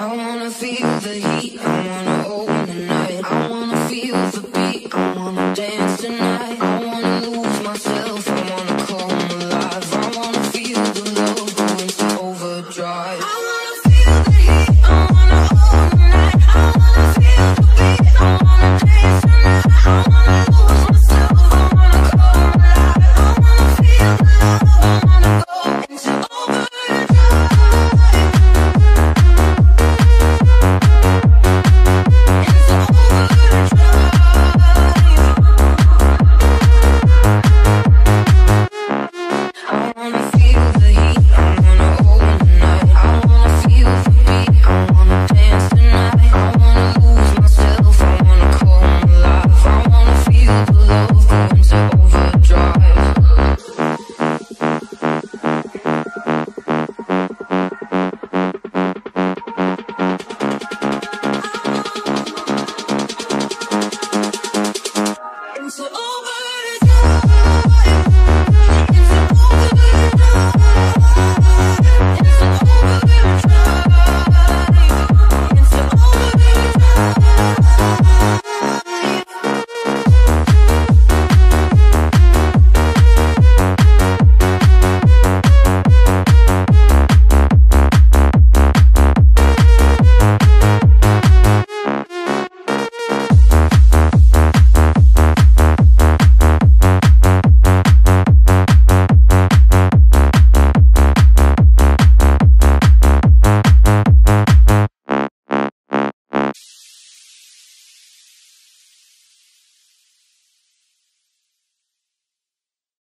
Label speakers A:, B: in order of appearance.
A: I wanna feel the heat, I wanna open